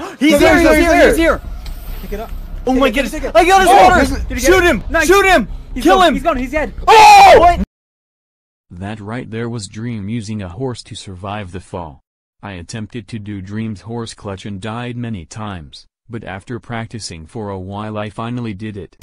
He's here! there, he's here! he's here. Pick it up. Oh my goodness. I got his Oh, water. Shoot him. Nice. Shoot him. He's Kill gone, him. He's gone. He's dead. Oh! That right there was Dream using a horse to survive the fall. I attempted to do Dream's horse clutch and died many times, but after practicing for a while I finally did it.